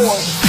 power.